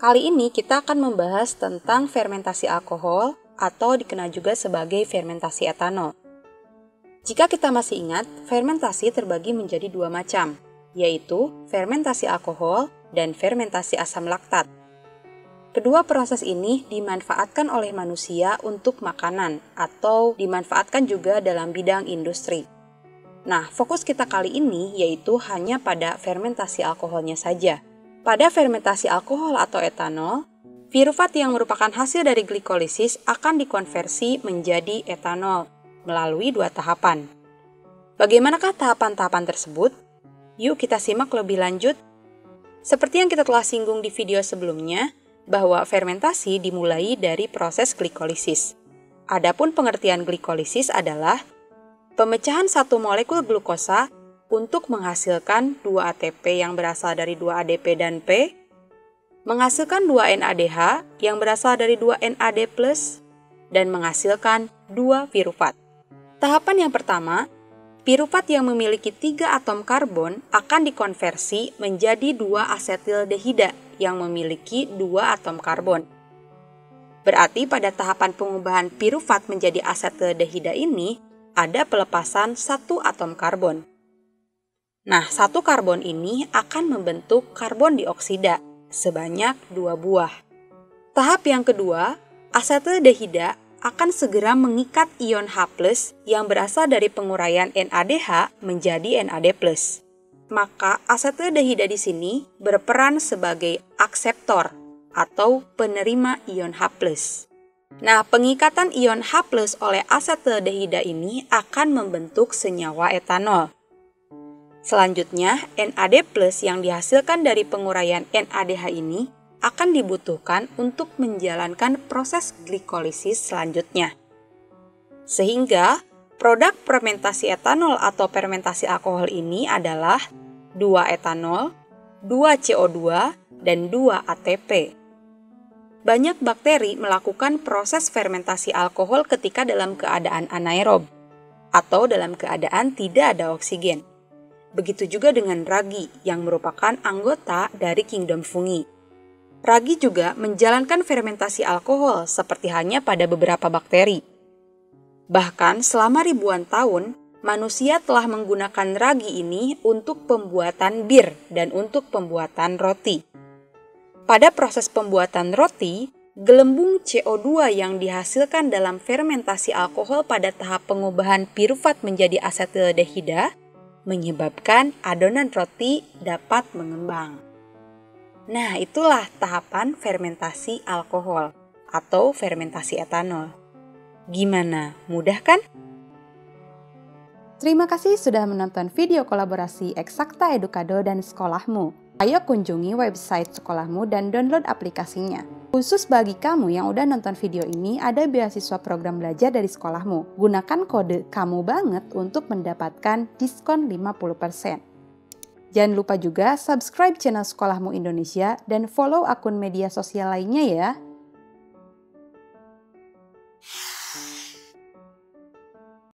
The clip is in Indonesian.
Kali ini kita akan membahas tentang fermentasi alkohol atau dikenal juga sebagai fermentasi etanol. Jika kita masih ingat, fermentasi terbagi menjadi dua macam, yaitu fermentasi alkohol dan fermentasi asam laktat. Kedua proses ini dimanfaatkan oleh manusia untuk makanan atau dimanfaatkan juga dalam bidang industri. Nah, fokus kita kali ini yaitu hanya pada fermentasi alkoholnya saja. Pada fermentasi alkohol atau etanol, piruvat yang merupakan hasil dari glikolisis akan dikonversi menjadi etanol melalui dua tahapan. Bagaimanakah tahapan-tahapan tersebut? Yuk kita simak lebih lanjut. Seperti yang kita telah singgung di video sebelumnya, bahwa fermentasi dimulai dari proses glikolisis. Adapun pengertian glikolisis adalah pemecahan satu molekul glukosa untuk menghasilkan 2 ATP yang berasal dari 2 ADP dan P, menghasilkan 2 NADH yang berasal dari 2 NAD+, dan menghasilkan 2 piruvat. Tahapan yang pertama, piruvat yang memiliki 3 atom karbon akan dikonversi menjadi 2 asetildehida yang memiliki 2 atom karbon. Berarti pada tahapan pengubahan piruvat menjadi asetildehida ini, ada pelepasan satu atom karbon. Nah, satu karbon ini akan membentuk karbon dioksida sebanyak dua buah. Tahap yang kedua, asetaldehida akan segera mengikat ion H+ yang berasal dari penguraian NADH menjadi NAD+. Maka asetaldehida di sini berperan sebagai akseptor atau penerima ion H+. Nah, pengikatan ion H+ oleh asetaldehida ini akan membentuk senyawa etanol. Selanjutnya, NAD+ yang dihasilkan dari penguraian NADH ini akan dibutuhkan untuk menjalankan proses glikolisis selanjutnya. Sehingga, produk fermentasi etanol atau fermentasi alkohol ini adalah 2 etanol, 2 CO2, dan 2 ATP. Banyak bakteri melakukan proses fermentasi alkohol ketika dalam keadaan anaerob atau dalam keadaan tidak ada oksigen. Begitu juga dengan ragi yang merupakan anggota dari kingdom fungi. Ragi juga menjalankan fermentasi alkohol seperti hanya pada beberapa bakteri. Bahkan selama ribuan tahun, manusia telah menggunakan ragi ini untuk pembuatan bir dan untuk pembuatan roti. Pada proses pembuatan roti, gelembung CO2 yang dihasilkan dalam fermentasi alkohol pada tahap pengubahan piruvat menjadi asetildehida menyebabkan adonan roti dapat mengembang. Nah, itulah tahapan fermentasi alkohol atau fermentasi etanol. Gimana? Mudah kan? Terima kasih sudah menonton video kolaborasi Eksakta Edukado dan Sekolahmu. Ayo kunjungi website sekolahmu dan download aplikasinya. Khusus bagi kamu yang udah nonton video ini, ada beasiswa program belajar dari sekolahmu. Gunakan kode kamu banget untuk mendapatkan diskon 50%. Jangan lupa juga subscribe channel Sekolahmu Indonesia dan follow akun media sosial lainnya ya.